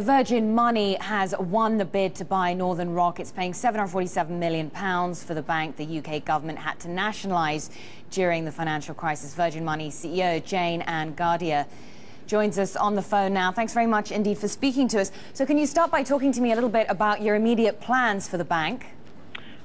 Virgin Money has won the bid to buy Northern Rock. It's paying £747 million for the bank the UK government had to nationalise during the financial crisis. Virgin Money CEO Jayne-Anne Gadhia joins us on the phone now. Thanks very much indeed for speaking to us. So can you start by talking to me a little bit about your immediate plans for the bank?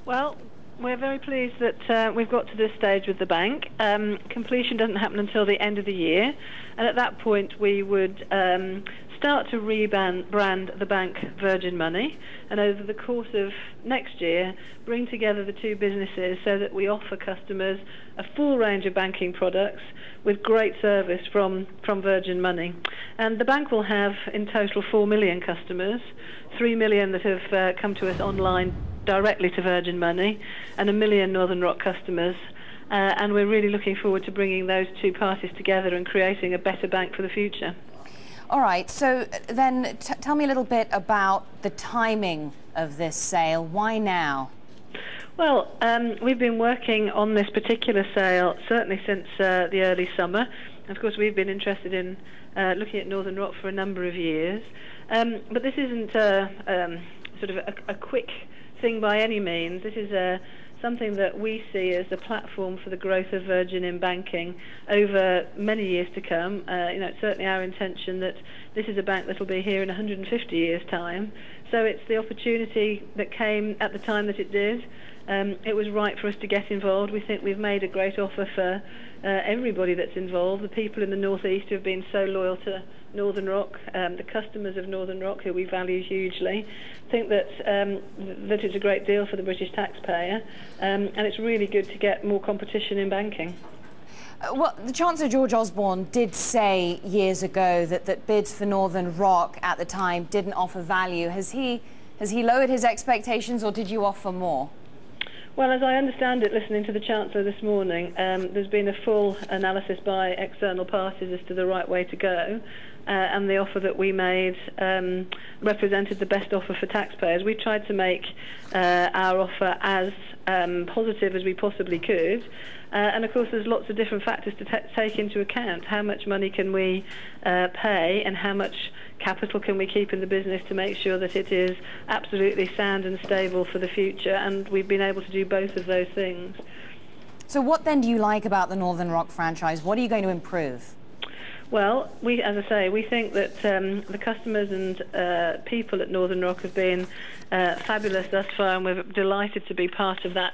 Well, we're very pleased that uh, we've got to this stage with the bank. Um, completion doesn't happen until the end of the year, and at that point we would um, start to rebrand the bank Virgin Money, and over the course of next year, bring together the two businesses so that we offer customers a full range of banking products with great service from, from Virgin Money. And the bank will have in total 4 million customers, 3 million that have uh, come to us online directly to Virgin Money, and a million Northern Rock customers. Uh, and we're really looking forward to bringing those two parties together and creating a better bank for the future. All right, so then tell me a little bit about the timing of this sale. Why now? Well, um, we've been working on this particular sale certainly since uh, the early summer. Of course, we've been interested in uh, looking at Northern Rock for a number of years. Um, but this isn't uh, um, sort of a, a, quick thing by any means. This is a something that we see as a platform for the growth of Virgin in banking over many years to come. Uh, you know, it's certainly our intention that this is a bank that will be here in 150 years' time. So it's the opportunity that came at the time that it did. Um, it was right for us to get involved. We think we've made a great offer for uh, everybody that's involved. The people in the northeast who have been so loyal to Northern Rock, um, the customers of Northern Rock, who we value hugely, think that um, that it's a great deal for the British taxpayer, um, and it's really good to get more competition in banking. Uh, well, the Chancellor George Osborne did say years ago that, that bids for Northern Rock at the time didn't offer value. Has he has he lowered his expectations, or did you offer more? Well, as I understand it, listening to the Chancellor this morning, um, there's been a full analysis by external parties as to the right way to go. Uh, and the offer that we made um, represented the best offer for taxpayers. We tried to make uh, our offer as um, positive as we possibly could. Uh, and of course, there's lots of different factors to take into account. How much money can we uh, pay, and how much capital can we keep in the business to make sure that it is absolutely sound and stable for the future? And we've been able to do both of those things. So, what then do you like about the Northern Rock franchise? What are you going to improve? Well, we, as I say, we think that um, the customers and uh, people at Northern Rock have been uh, fabulous thus far, and we're delighted to be part of that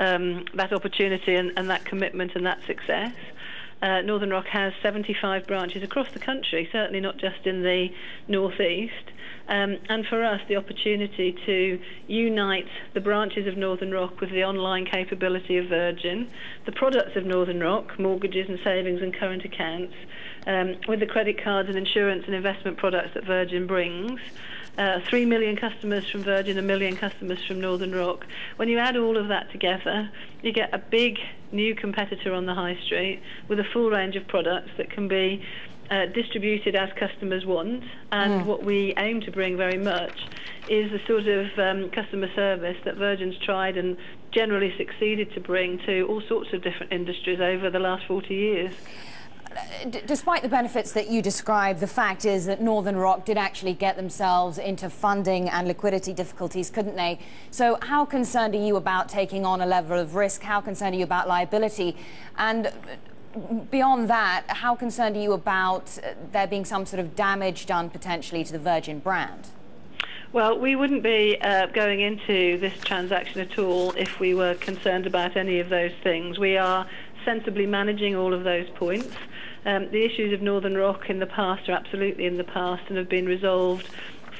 um, that opportunity and, and, that commitment and that success. Uh, Northern Rock has 75 branches across the country, certainly not just in the northeast. Um, and for us, the opportunity to unite the branches of Northern Rock with the online capability of Virgin, the products of Northern Rock, mortgages and savings and current accounts, um, with the credit cards and insurance and investment products that Virgin brings. Uh, 3 million customers from Virgin, a million customers from Northern Rock. When you add all of that together, you get a big new competitor on the high street with a full range of products that can be uh, distributed as customers want. And mm. what we aim to bring very much is the sort of um, customer service that Virgin's tried and generally succeeded to bring to all sorts of different industries over the last 40 years despite the benefits that you describe, the fact is that Northern Rock did actually get themselves into funding and liquidity difficulties, couldn't they? So how concerned are you about taking on a level of risk? How concerned are you about liability? And beyond that, how concerned are you about there being some sort of damage done potentially to the Virgin brand? Well, we wouldn't be uh, going into this transaction at all if we were concerned about any of those things. We are sensibly managing all of those points. Um, the issues of Northern Rock in the past are absolutely in the past and have been resolved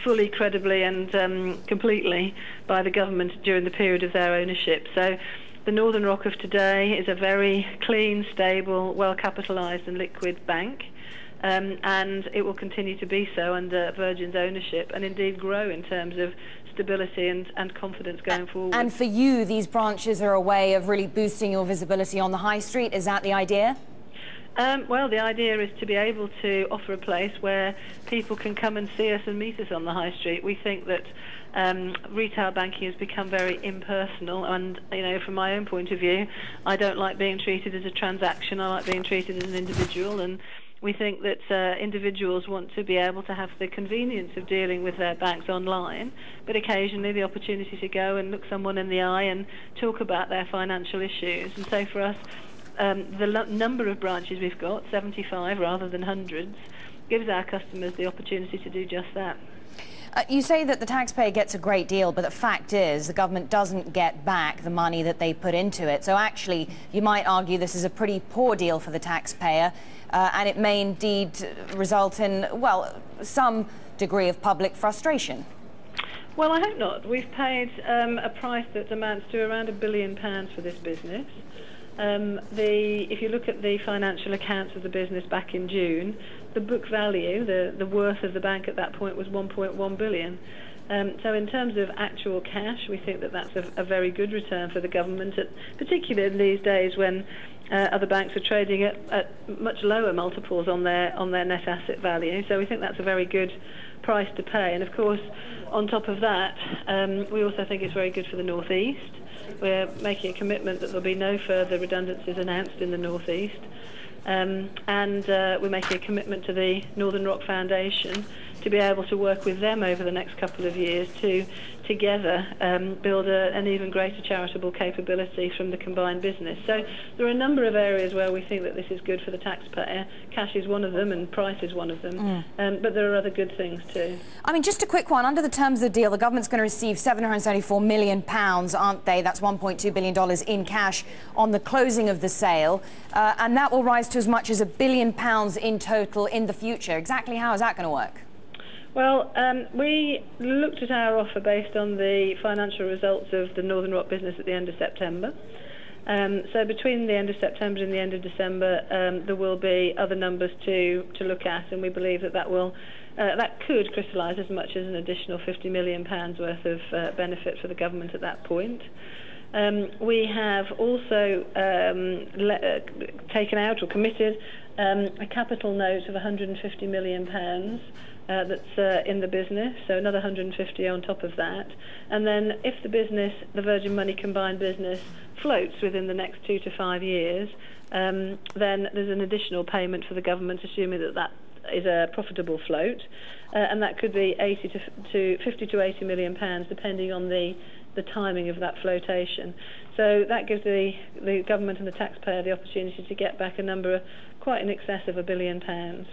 fully, credibly, and um, completely by the government during the period of their ownership. So the Northern Rock of today is a very clean, stable, well capitalised, and liquid bank. Um, and it will continue to be so under Virgin's ownership and indeed grow in terms of stability and, and confidence going forward. And for you, these branches are a way of really boosting your visibility on the high street. Is that the idea? Um, well, the idea is to be able to offer a place where people can come and see us and meet us on the high street. We think that um, retail banking has become very impersonal, and you know, from my own point of view, I don't like being treated as a transaction. I like being treated as an individual, and we think that uh, individuals want to be able to have the convenience of dealing with their banks online, but occasionally the opportunity to go and look someone in the eye and talk about their financial issues. And so for us, um, the lo- number of branches we've got, 75 rather than hundreds, gives our customers the opportunity to do just that. Uh, you say that the taxpayer gets a great deal, but the fact is the government doesn't get back the money that they put into it. So actually, you might argue this is a pretty poor deal for the taxpayer, uh, and it may indeed result in, well, some degree of public frustration. Well, I hope not. We've paid um, a price that amounts to around a billion pounds for this business. Um, the, if you look at the financial accounts of the business back in June, the book value, the, the worth of the bank at that point was 1.1 billion. Um, so in terms of actual cash, we think that that's a, very good return for the government, particularly in these days when uh, other banks are trading at, much lower multiples on their on their net asset value. So we think that's a very good price to pay. And of course, on top of that, um, we also think it's very good for the northeast. We're making a commitment that there'll be no further redundancies announced in the northeast. Um, and uh, we're making a commitment to the Northern Rock Foundation to be able to work with them over the next couple of years to together um, build a, an even greater charitable capability from the combined business. So there are a number of areas where we think that this is good for the taxpayer. Cash is one of them and price is one of them. Mm. Um, but there are other good things too. I mean, just a quick one. Under the terms of the deal, the government's going to receive £774 million, aren't they? That's $1.2 billion in cash on the closing of the sale. Uh, and that will rise to as much as a billion pounds in total in the future. Exactly how is that going to work? Well, um, we looked at our offer based on the financial results of the Northern Rock business at the end of September. Um, so between the end of September and the end of December, um, there will be other numbers to, to look at, and we believe that that will uh, that could crystallise as much as an additional 50 million pounds worth of uh, benefit for the government at that point. Um, we have also um, le- uh, taken out or committed um, a capital note of 150 million pounds uh, that's uh, in the business, so another 150 on top of that. And then if the business, the Virgin Money combined business, floats within the next two to five years, um, then there's an additional payment for the government, assuming that that is a profitable float, uh, and that could be 80 to, to 50 to 80 million pounds, depending on the the timing of that flotation. So that gives the, the government and the taxpayer the opportunity to get back a number quite in excess of a billion pounds.